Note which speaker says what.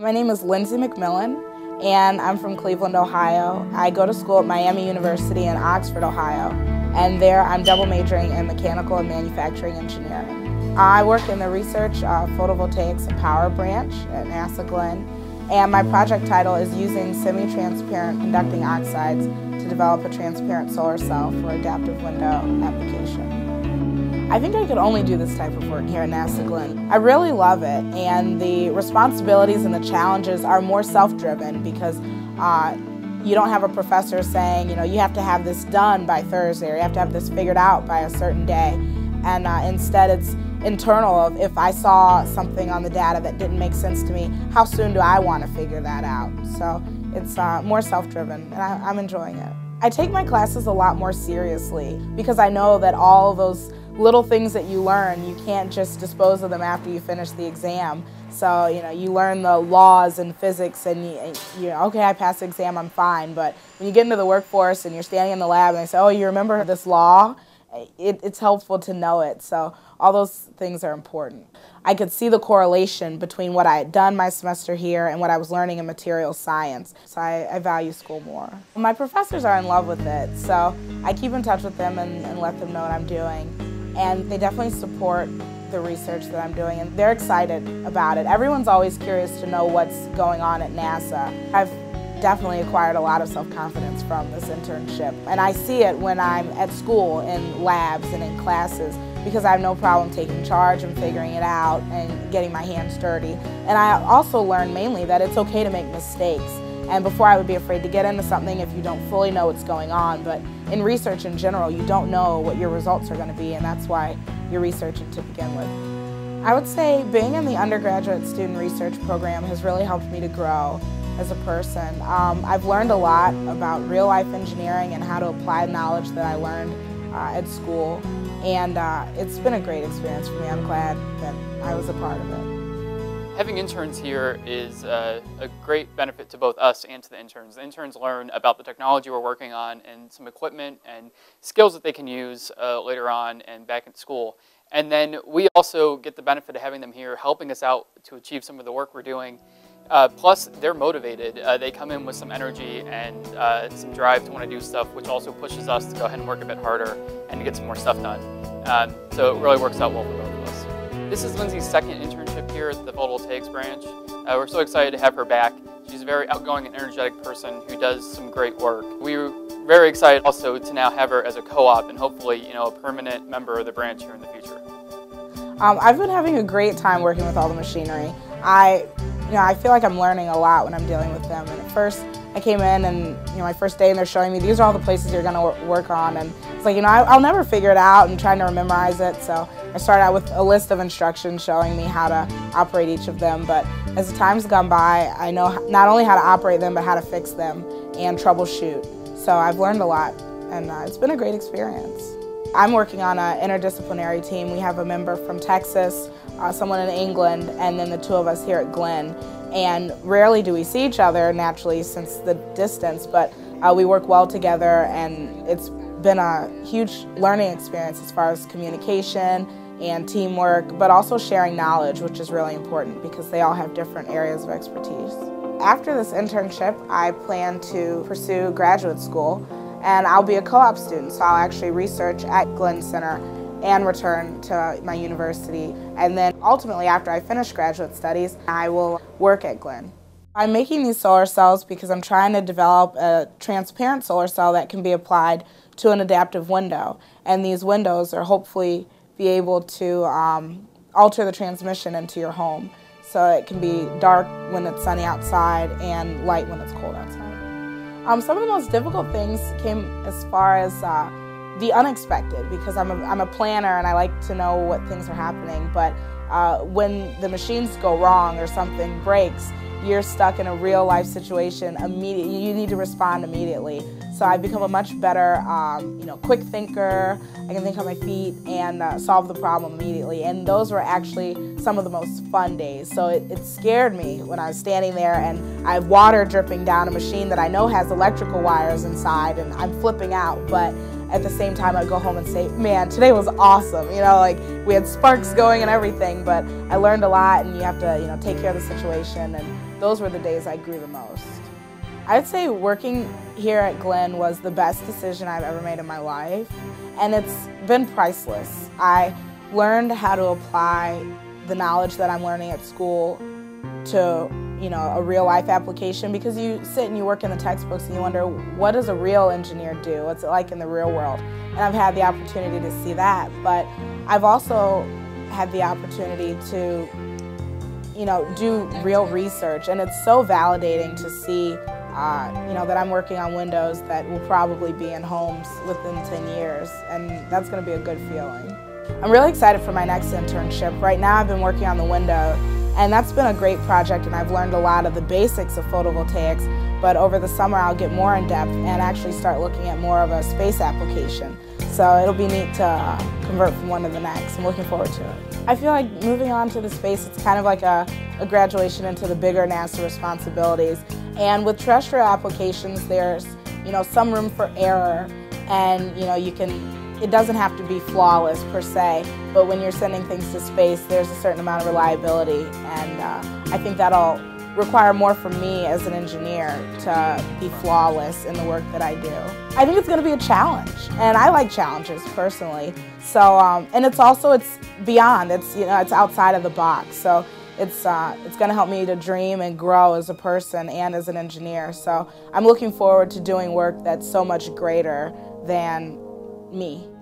Speaker 1: My name is Lyndsey McMillon and I'm from Cleveland, Ohio. I go to school at Miami University in Oxford, Ohio, and there I'm double majoring in mechanical and manufacturing engineering. I work in the research uh, photovoltaics and power branch at NASA Glenn, and my project title is using semi-transparent conducting oxides to develop a transparent solar cell for adaptive window application. I think I could only do this type of work here at NASA Glenn. I really love it, and the responsibilities and the challenges are more self-driven because uh, you don't have a professor saying, you know, you have to have this done by Thursday or you have to have this figured out by a certain day. And uh, instead, it's internal of if I saw something on the data that didn't make sense to me, how soon do I want to figure that out? So it's uh, more self-driven, and I, I'm enjoying it. I take my classes a lot more seriously because I know that all those little things that you learn, you can't just dispose of them after you finish the exam. So, you know, you learn the laws and physics and you, you know, okay, I passed the exam, I'm fine. But when you get into the workforce and you're standing in the lab and they say, oh, you remember this law? It, it's helpful to know it. So all those things are important. I could see the correlation between what I had done my semester here and what I was learning in material science. So I, I value school more. My professors are in love with it, so I keep in touch with them and, and let them know what I'm doing and they definitely support the research that I'm doing and they're excited about it. Everyone's always curious to know what's going on at NASA. I've definitely acquired a lot of self-confidence from this internship and I see it when I'm at school in labs and in classes because I have no problem taking charge and figuring it out and getting my hands dirty. And I also learned mainly that it's okay to make mistakes and before I would be afraid to get into something if you don't fully know what's going on. But in research in general, you don't know what your results are going to be, and that's why you're researching to begin with. I would say being in the undergraduate student research program has really helped me to grow as a person. Um, I've learned a lot about real life engineering and how to apply knowledge that I learned uh, at school. And uh, it's been a great experience for me. I'm glad that I was a part of it.
Speaker 2: Having interns here is a great benefit to both us and to the interns. The interns learn about the technology we're working on and some equipment and skills that they can use uh, later on and back in school. And then we also get the benefit of having them here helping us out to achieve some of the work we're doing. Uh, plus, they're motivated. Uh, they come in with some energy and uh, some drive to want to do stuff, which also pushes us to go ahead and work a bit harder and to get some more stuff done. Um, so it really works out well for both of us. This is Lyndsey's second internship here at the photovoltaics branch. Uh, we're so excited to have her back. She's a very outgoing and energetic person who does some great work. We're very excited also to now have her as a co-op and hopefully, you know, a permanent member of the branch here in the future.
Speaker 1: Um, I've been having a great time working with all the machinery. I, you know, I feel like I'm learning a lot when I'm dealing with them. And at first, I came in and, you know, my first day and they're showing me these are all the places you're going to work on. And it's like, you know, I, will never figure it out and trying to memorize it. So I started out with a list of instructions showing me how to operate each of them, but as the time's gone by, I know not only how to operate them, but how to fix them and troubleshoot. So I've learned a lot, and uh, it's been a great experience. I'm working on an interdisciplinary team. We have a member from Texas, uh, someone in England, and then the two of us here at Glenn. And rarely do we see each other naturally since the distance, but uh, we work well together, and it's been a huge learning experience as far as communication and teamwork, but also sharing knowledge, which is really important because they all have different areas of expertise. After this internship, I plan to pursue graduate school and I'll be a co-op student, so I'll actually research at Glenn Center and return to my university. And then ultimately, after I finish graduate studies, I will work at Glenn. I'm making these solar cells because I'm trying to develop a transparent solar cell that can be applied to an adaptive window. And these windows are hopefully be able to um, alter the transmission into your home. So it can be dark when it's sunny outside and light when it's cold outside. Um, some of the most difficult things came as far as uh, the unexpected because I'm a, I'm a planner and I like to know what things are happening. But uh, when the machines go wrong or something breaks, you're stuck in a real life situation immediately. You need to respond immediately. So I've become a much better, um, you know, quick thinker. I can think on my feet and uh, solve the problem immediately. And those were actually some of the most fun days. So it, it scared me when I was standing there and I have water dripping down a machine that I know has electrical wires inside and I'm flipping out. But at the same time I'd go home and say, man, today was awesome. You know, like we had sparks going and everything, but I learned a lot and you have to, you know, take care of the situation and those were the days I grew the most. I'd say working here at Glenn was the best decision I've ever made in my life and it's been priceless. I learned how to apply the knowledge that I'm learning at school to you know a real life application because you sit and you work in the textbooks and you wonder what does a real engineer do? What's it like in the real world? And i've had the opportunity to see that but i've also had the opportunity to you know do real research. And it's so validating to see uh, you know that i'm working on windows that will probably be in homes within 10 years. And that's going to be a good feeling. I'm really excited for my next internship. Right now i've been working on the window and that's been a great project and I've learned a lot of the basics of photovoltaics, but over the summer I'll get more in depth and actually start looking at more of a space application. So it'll be neat to uh, convert from one to the next. I'm looking forward to it. I feel like moving on to the space, it's kind of like a, a graduation into the bigger NASA responsibilities. And with terrestrial applications, there's you know some room for error and you know you can it doesn't have to be flawless per se, but when you're sending things to space, there's a certain amount of reliability, and uh, I think that'll require more from me as an engineer to be flawless in the work that I do. I think it's going to be a challenge, and I like challenges personally. So, um, and it's also it's beyond. It's you know it's outside of the box. So it's uh, it's going to help me to dream and grow as a person and as an engineer. So I'm looking forward to doing work that's so much greater than me.